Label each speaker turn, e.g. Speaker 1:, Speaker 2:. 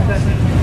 Speaker 1: I don't.